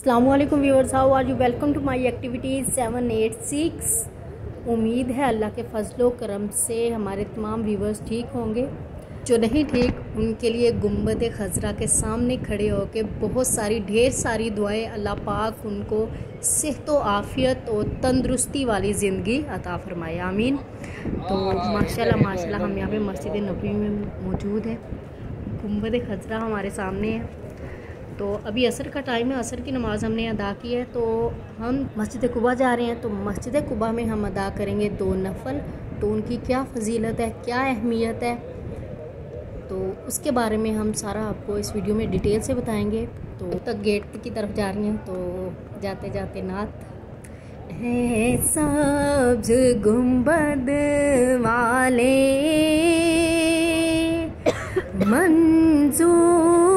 Allam viewers how are you welcome to my activities seven eight six उम्मीद है अल्लाह के फजलो करम से हमारे तमाम व्यूअर्स ठीक होंगे। जो नहीं ठीक, उनके लिए गुंबद खजरा के सामने खड़े होकर बहुत सारी, ढेर सारी दुआएँ अल्लाह पाक उनको सेहत व आफ़ियत और तंदरुस्ती वाली ज़िंदगी अता फ़रमाए, आमीन। तो माशाल्लाह माशाल्लाह हम यहाँ पे मस्जिद नबी में मौजूद है। गुंबद खजरा हमारे सामने है। तो अभी असर का टाइम है, असर की नमाज़ हमने अदा की है तो हम मस्जिद कुबा जा रहे हैं तो मस्जिद कुबा में हम अदा करेंगे दो नफल तो उनकी क्या फजीलत है, क्या अहमियत है? तो उसके बारे में हम सारा आपको इस वीडियो में डिटेल से बताएँगे। तो तक गेट की तरफ़ जा रही हैं तो जाते जाते नात है सब्ज गुंबद वाले, मंजूर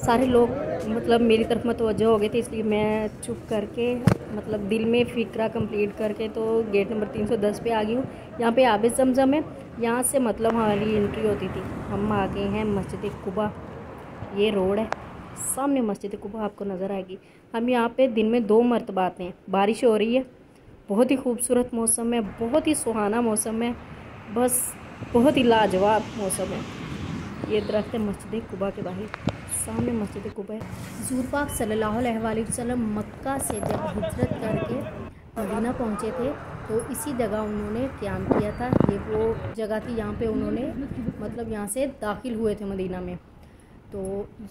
सारे लोग मतलब मेरी तरफ़ मतवजह हो गए थे, इसलिए मैं चुप करके मतलब दिल में फ़िक्रा कंप्लीट करके तो गेट नंबर 310 पे आ गई हूँ। यहाँ पे आबिद जमजम है। यहाँ से मतलब हमारी एंट्री होती थी। हम आ गए हैं मस्जिद कुबा। ये रोड है। सामने मस्जिद कुबा आपको नज़र आएगी। हम यहाँ पे दिन में दो मरतबा आते हैं। बारिश हो रही है। बहुत ही खूबसूरत मौसम है। बहुत ही सुहाना मौसम है। बस बहुत ही लाजवाब मौसम है। ये दरख्त है मस्जिद कुबा के बाहर। सामने मस्जिद कुबा है। हजूर पाक सल्लल्लाहु मक्का से जब हज़रत करके मदीना पहुँचे थे तो इसी जगह उन्होंने क्याम किया था। ये वो जगह थी यहाँ पे उन्होंने मतलब यहाँ से दाखिल हुए थे मदीना में। तो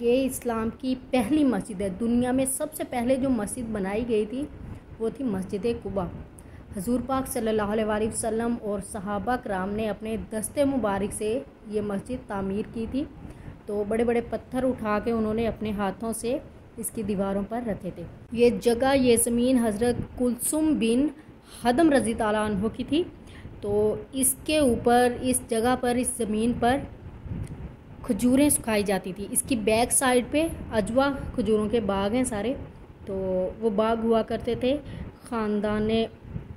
ये इस्लाम की पहली मस्जिद है। दुनिया में सबसे पहले जो मस्जिद बनाई गई थी, वो थी मस्जिद कुबा। हजूर पाक सल्लल्लाहु अलैहि वसल्लम और सहाबा कराम ने अपने दस्ते मुबारक से ये मस्जिद तामीर की थी। तो बड़े बड़े पत्थर उठा के उन्होंने अपने हाथों से इसकी दीवारों पर रखे थे। ये जगह, ये ज़मीन हज़रत कुलसुम बिन हदम रज़ी तु की थी। तो इसके ऊपर, इस जगह पर, इस ज़मीन पर खजूरें सुखाई जाती थी। इसकी बैक साइड पे अजवा खजूरों के बाग हैं सारे। तो वो बाग हुआ करते थे। ख़ानदान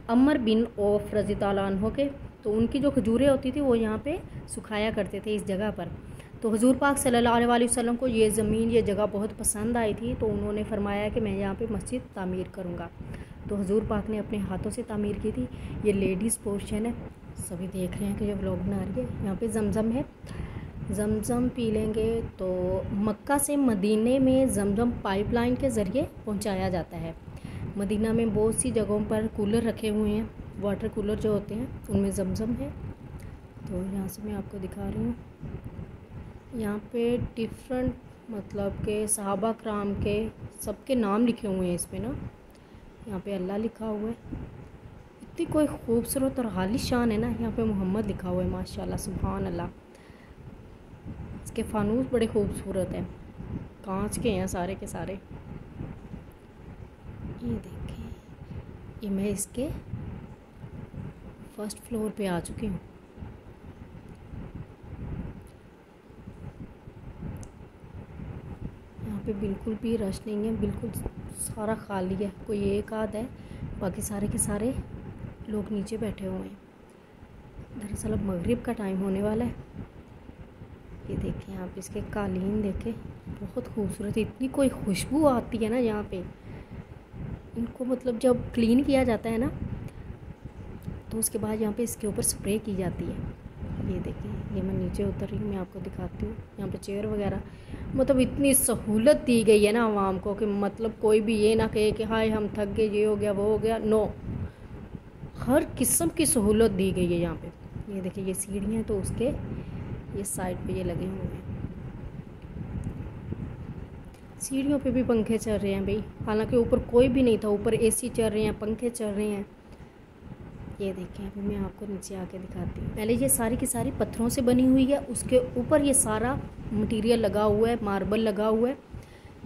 अमर बिन ओफ रज़ी तु के तो उनकी जो खजूरें होती थी, वो यहाँ पे सुखाया करते थे इस जगह पर। तो हजूर पाक सल्लल्लाहु अलैहि वसल्लम को ये ज़मीन, ये जगह बहुत पसंद आई थी तो उन्होंने फरमाया कि मैं यहाँ पे मस्जिद तामीर करूँगा। तो हजूर पाक ने अपने हाथों से तामीर की थी। ये लेडीज़ पोर्शन है, सभी देख रहे हैं कि जो ब्लॉग बना रही है। यहाँ पे जमज़म है। जमज़म पी लेंगे तो मक्का से मदीने में जमज़म पाइपलाइन के ज़रिए पहुँचाया जाता है। मदीना में बहुत सी जगहों पर कूलर रखे हुए हैं। वाटर कूलर जो होते हैं, उनमें जमज़म है। तो यहाँ से मैं आपको दिखा रही हूँ। यहाँ पे डिफरेंट मतलब के सहाबा कराम के सबके नाम लिखे हुए हैं इसमें ना। यहाँ पे अल्लाह लिखा हुआ है। इतनी कोई खूबसूरत और हाली शान है ना, यहाँ पे मोहम्मद लिखा हुआ है, माशाल्लाह सुबहान अल्लाह इसके फानूस बड़े खूबसूरत हैं। कांच के हैं सारे के सारे। ये देखें। ये मैं इसके फ़र्स्ट फ्लोर पे आ चुकी हूँ। यहाँ पे बिल्कुल भी रश नहीं है, बिल्कुल सारा खाली है, कोई एक आध है, बाकी सारे के सारे लोग नीचे बैठे हुए हैं। दरअसल अब मगरिब का टाइम होने वाला है। ये देखें आप इसके कालीन देखें, बहुत खूबसूरत, इतनी कोई खुशबू आती है ना यहाँ पे। इनको मतलब जब क्लीन किया जाता है ना तो उसके बाद यहाँ पे इसके ऊपर स्प्रे की जाती है। ये देखिए, ये मैं नीचे उतर रही हूँ, मैं आपको दिखाती हूँ। यहाँ पे चेयर वगैरह मतलब इतनी सहूलत दी गई है ना आवाम को कि मतलब कोई भी ये ना कहे कि, हाय, हम थक गए, ये हो गया, वो हो गया। नो हर किस्म की सहूलत दी गई है यहाँ पे। ये देखिए, ये सीढ़ियाँ तो उसके ये साइड पे ये लगे हुए हैं। सीढ़ियों पे भी पंखे चल रहे हैं भाई। हालाँकि ऊपर कोई भी नहीं था, ऊपर एसी चल रहे हैं, पंखे चल रहे हैं। ये देखें, अभी मैं आपको नीचे आके दिखाती हूँ। पहले ये सारी की सारी पत्थरों से बनी हुई है, उसके ऊपर ये सारा मटेरियल लगा हुआ है मार्बल लगा हुआ है।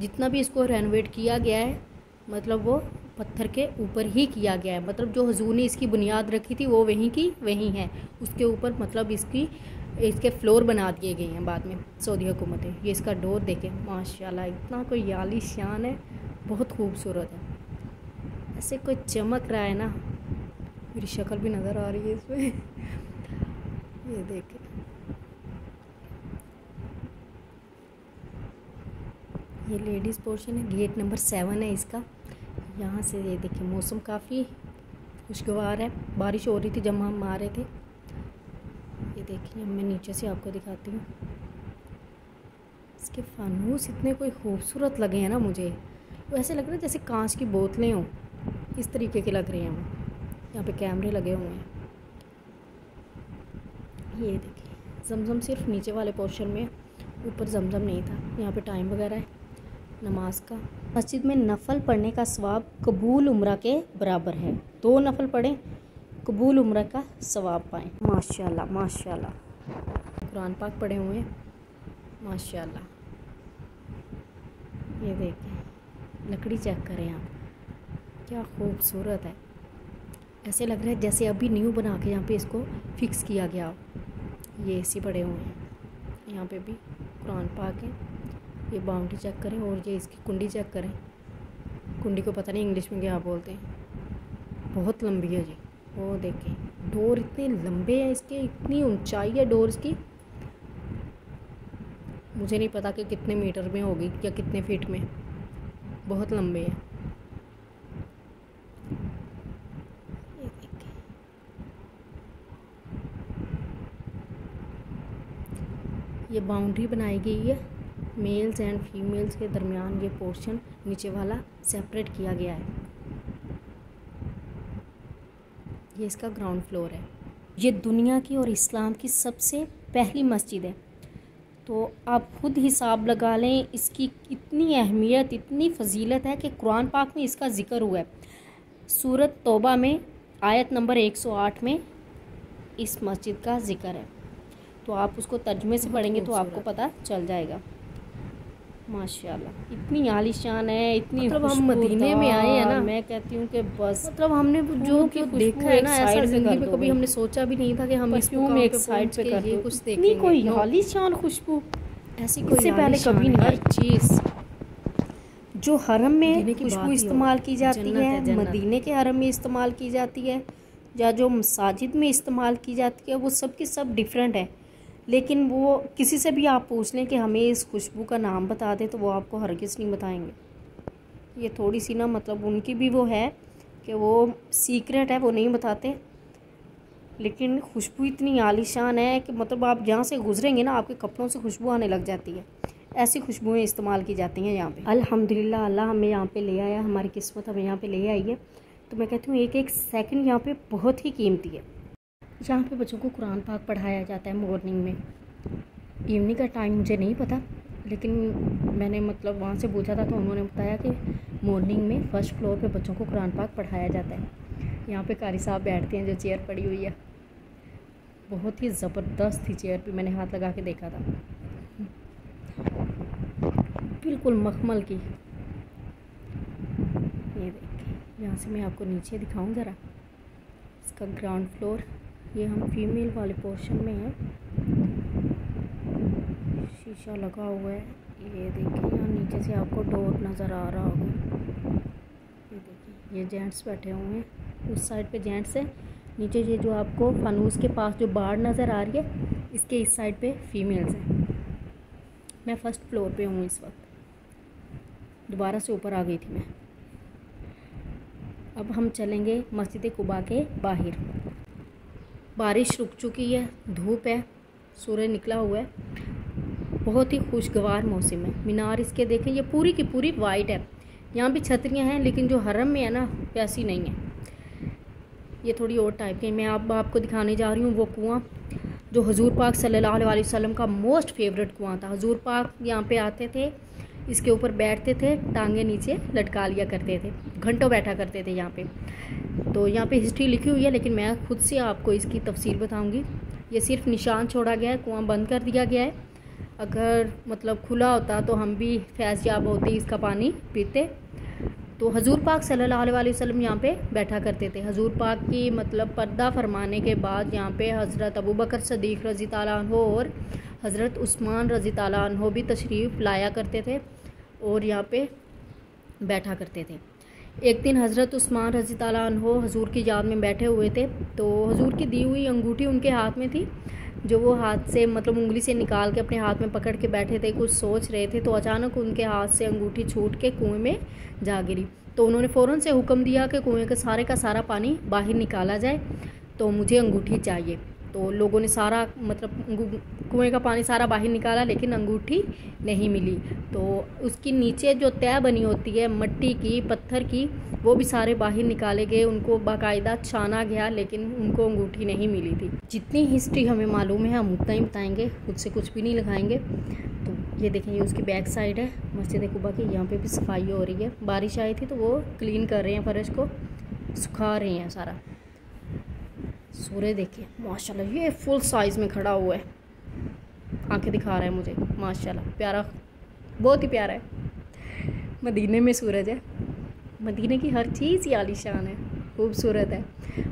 जितना भी इसको रेनोवेट किया गया है मतलब वो पत्थर के ऊपर ही किया गया है। मतलब जो हजूर ने इसकी बुनियाद रखी थी, वो वहीं की वहीं है। उसके ऊपर मतलब इसकी इसके फ्लोर बना दिए गए हैं बाद में सऊदी हुकूमत ये इसका डोर देखें, माशाल्लाह, इतना कोई याली शान है, बहुत खूबसूरत है। ऐसे कोई चमक रहा है ना, मेरी शक्ल भी नज़र आ रही है इसमें। ये देखें। ये लेडीज़ पोर्शन है, गेट नंबर सेवन है इसका। यहाँ से ये देखिए मौसम काफ़ी खुशगवार है। बारिश हो रही थी जब हम आ रहे थे। देखिए मैं नीचे से आपको दिखाती हूँ। इसके फानूस इतने कोई खूबसूरत लगे हैं ना मुझे। वो ऐसे लग रहा जैसे कांच की बोतलें हों। इस तरीके के लग रहे हैं वो यहाँ पे कैमरे लगे हुए हैं। ये देखिए, जमजम सिर्फ़ नीचे वाले पोर्शन में, ऊपर जमजम नहीं था। यहाँ पे टाइम वगैरह है, नमाज़ का। मस्जिद में नफल पढ़ने का स्वाब कबूल उम्र के बराबर है। दो नफल पढ़ें कबूल उम्र का सवाब पाएँ। माशाल्लाह माशाल्लाह। कुरान पाक पढ़े हुए हैं। माशाल्लाह। ये देखें लकड़ी चेक करें आप। क्या खूबसूरत है। ऐसे लग रहा है जैसे अभी न्यू बना के यहाँ पे इसको फिक्स किया गया ये एसी पड़े हुए हैं। यहाँ पे भी कुरान पाक है। ये बाउंड्री चेक करें और ये इसकी कुंडी चेक करें। कुंडी को पता नहीं इंग्लिश में क्या बोलते हैं। बहुत लंबी है जी। वो देखें, डोर इतने लंबे हैं इसके, इतनी ऊंचाई है डोर्स की मुझे नहीं पता कि कितने मीटर में होगी या कितने फीट में। बहुत लंबे हैं। ये बाउंड्री बनाई गई है। मेल्स एंड फीमेल्स के दरमियान ये पोर्शन नीचे वाला सेपरेट किया गया है। ये इसका ग्राउंड फ्लोर है। ये दुनिया की और इस्लाम की सबसे पहली मस्जिद है। तो आप खुद हिसाब लगा लें इसकी इतनी अहमियत इतनी फजीलत है कि कुरान पाक में इसका ज़िक्र हुआ है। सूरत तोबा में आयत नंबर 108 में इस मस्जिद का ज़िक्र है। तो आप उसको तर्जमे से पढ़ेंगे तो आपको पता चल जाएगा। माशाल्लाह इतनी आलिशान है इतनी मतलब हम मदीने में आए हैं ना। मैं कहती हूँ कि बस। मतलब हमने जो कि देखा है ना ऐसा ज़िंदगी में कभी हमने सोचा भी नहीं था कि हम इस में एक साइड पे कर ये कुछ देखेंगे। कोई आलिशान खुशबू। ऐसी कोई से पहले कभी नहीं हर चीज़ जो हरम में खुशबू इस्तेमाल की जाती है मदीने के हरम में इस्तेमाल की जाती है या जो मसाजिद में इस्तेमाल की जाती है वो सब की सब डिफरेंट है। लेकिन वो किसी से भी आप पूछ लें कि हमें इस खुशबू का नाम बता दें तो वो आपको हरगिज़ नहीं बताएँगे। ये थोड़ी सी ना मतलब उनकी भी वो है कि वो सीक्रेट है, वो नहीं बताते। लेकिन खुशबू इतनी आलिशान है कि मतलब आप जहाँ से गुजरेंगे ना, आपके कपड़ों से खुशबू आने लग जाती है। ऐसी खुशबुएँ इस्तेमाल की जाती हैं यहाँ पे। अल्हम्दुलिल्लाह, अल्लाह हमें यहाँ पे ले आया, हमारी किस्मत हमें यहाँ पे ले आई है। तो मैं कहती हूँ एक एक सेकंड यहाँ पे बहुत ही कीमती है। यहाँ पे बच्चों को कुरान पाक पढ़ाया जाता है मॉर्निंग में। इवनिंग का टाइम मुझे नहीं पता, लेकिन मैंने मतलब वहाँ से पूछा था तो उन्होंने बताया कि मॉर्निंग में फ़र्स्ट फ्लोर पे बच्चों को कुरान पाक पढ़ाया जाता है। यहाँ पे कारी साहब बैठते हैं जो चेयर पड़ी हुई है। बहुत ही ज़बरदस्त थी चेयर पे मैंने हाथ लगा के देखा था। बिल्कुल मखमल की। ये देखिए यहाँ से मैं आपको नीचे दिखाऊँ ज़रा। इसका ग्राउंड फ्लोर ये हम फीमेल वाले पोर्शन में हैं। शीशा लगा हुआ है। ये देखिए, यहाँ नीचे से आपको डोर नज़र आ रहा होगा। ये देखिए, ये जेंट्स बैठे हुए हैं। उस साइड पे जेंट्स है। नीचे ये जो आपको फनूस के पास जो बाढ़ नज़र आ रही है, इसके इस साइड पे फीमेल्स हैं। मैं फ़र्स्ट फ्लोर पे हूँ इस वक्त। दोबारा से ऊपर आ गई थी मैं। अब हम चलेंगे मस्जिद कुबा के बाहर। बारिश रुक चुकी है, धूप है सूर्य निकला हुआ है। बहुत ही खुशगवार मौसम है। मीनार इसके देखें, ये पूरी की पूरी वाइट है। यहाँ भी छतरियाँ हैं, लेकिन जो हरम में है ना, वैसी नहीं है। ये थोड़ी और टाइप की मैं आप आपको दिखाने जा रही हूँ वो कुआँ, जो हजूर पाक सल्लल्लाहु अलैहि वसल्लम का मोस्ट फेवरेट कुआँ था। हजूर पाक यहाँ पे आते थे इसके ऊपर बैठते थे, टांगे नीचे लटका लिया करते थे, घंटों बैठा करते थे यहाँ पे। तो यहाँ पे हिस्ट्री लिखी हुई है, लेकिन मैं खुद से आपको इसकी तफसीर बताऊँगी। ये सिर्फ़ निशान छोड़ा गया है, कुआँ बंद कर दिया गया है। अगर मतलब खुला होता तो हम भी फैज़याब होते, इसका पानी पीते। तो हजूर पाक सल्लल्लाहु अलैहि वसल्लम यहाँ पे बैठा करते थे। हजूर पाक की मतलब पर्दा फरमाने के बाद यहाँ पे हज़रत अबू बकर सदीक़ रज़ी हो और हज़रत उस्मान रज़ी हो भी तशरीफ़ लाया करते थे और यहाँ पे बैठा करते थे। एक दिन हज़रत उस्मान रज़ी तहो हजूर की याद में बैठे हुए थे तो हजूर की दी हुई अंगूठी उनके हाथ में थी, जो वो हाथ से मतलब उंगली से निकाल के अपने हाथ में पकड़ के बैठे थे, कुछ सोच रहे थे तो अचानक उनके हाथ से अंगूठी छूट के कुएँ में जा गिरी। तो उन्होंने फ़ौरन से हुक्म दिया कि कुएँ के सारे का सारा पानी बाहर निकाला जाए तो मुझे अंगूठी चाहिए। तो लोगों ने सारा मतलब कुएँ का पानी सारा बाहर निकाला, लेकिन अंगूठी नहीं मिली। तो उसकी नीचे जो तय बनी होती है, मट्टी की, पत्थर की, वो भी सारे बाहर निकाले गए। उनको बाकायदा छाना गया, लेकिन उनको अंगूठी नहीं मिली थी। जितनी हिस्ट्री हमें मालूम है, हम उतना ही बताएँगे। खुद से कुछ भी नहीं लगाएँगे। तो ये देखें, ये उसकी बैक साइड है। मस्जिद कुबा की, यहाँ पे भी सफ़ाई हो रही है। बारिश आई थी तो वो क्लीन कर रहे हैं फर्श को। सुखा रहे हैं सारा। सूर्य देखिए, माशाल्लाह, ये फुल साइज़ में खड़ा हुआ है। आँखें दिखा रहा है मुझे, माशाल्लाह, प्यारा, बहुत ही प्यारा है। मदीने में सूरज है। मदीने की हर चीज़ ही आलीशान है, खूबसूरत है।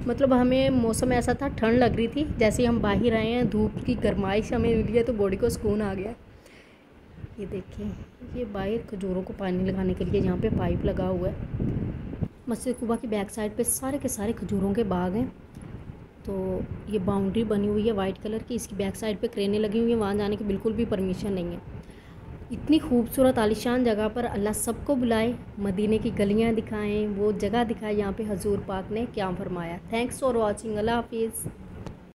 मतलब हमें मौसम ऐसा था, ठंड लग रही थी, जैसे हम बाहर आए हैं, धूप की गर्माइश हमें मिली है तो बॉडी को सुकून आ गया ये देखिए, ये बाहर खजूरों को पानी लगाने के लिए यहाँ पे पाइप लगा हुआ है। मस्जिद कुबा की बैक साइड पे सारे के सारे खजूरों के बाग हैं। तो ये बाउंड्री बनी हुई है वाइट कलर की, इसकी बैक साइड पे क्रेनें लगी हुई हैं, वहाँ जाने की बिल्कुल भी परमिशन नहीं है। इतनी खूबसूरत आलिशान जगह पर अल्लाह सबको बुलाए, मदीने की गलियाँ दिखाएँ, वो जगह दिखाए यहाँ पे हजूर पाक ने, क्या फरमाया। थैंक्स फॉर वॉचिंग अल्लाह हाफिज़